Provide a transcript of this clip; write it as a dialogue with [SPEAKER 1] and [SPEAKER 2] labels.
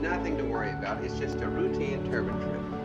[SPEAKER 1] nothing to worry about. It's just a routine turbine trip.